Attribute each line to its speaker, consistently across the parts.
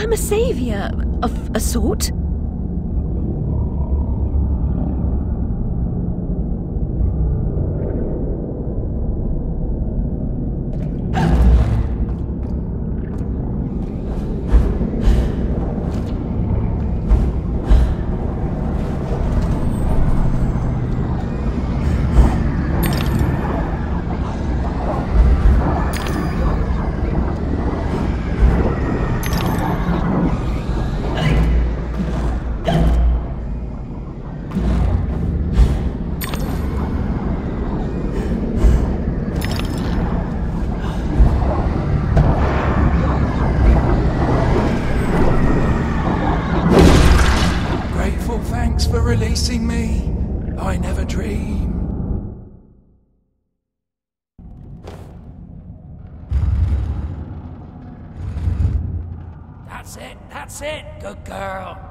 Speaker 1: I'm a savior, of a sort.
Speaker 2: That's it, that's it, good girl.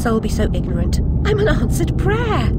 Speaker 1: Soul be so ignorant? I'm an answered prayer.